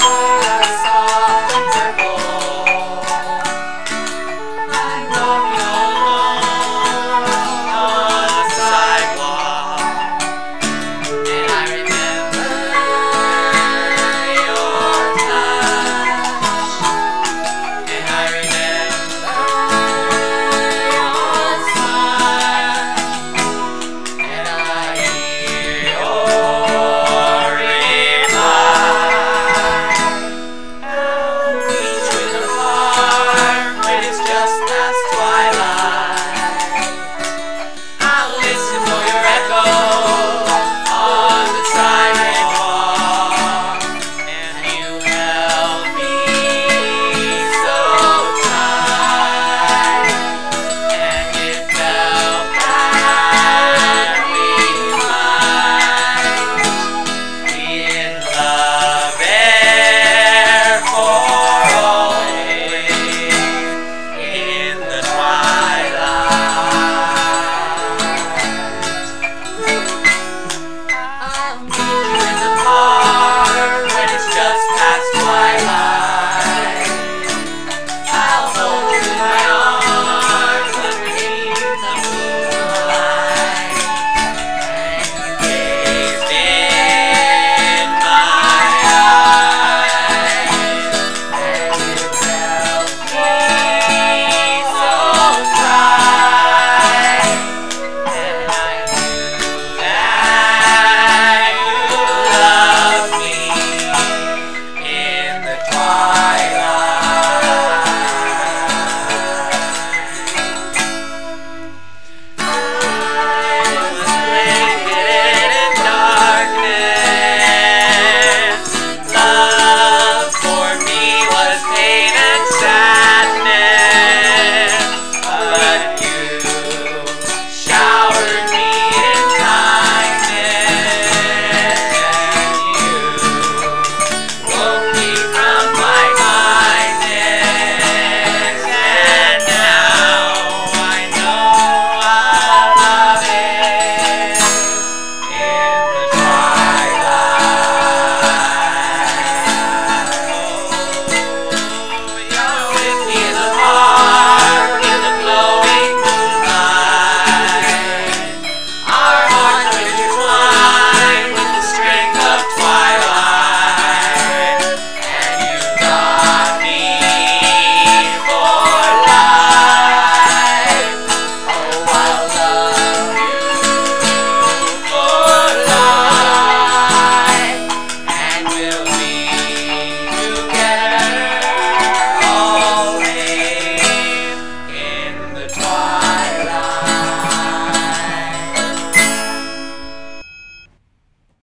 Bye.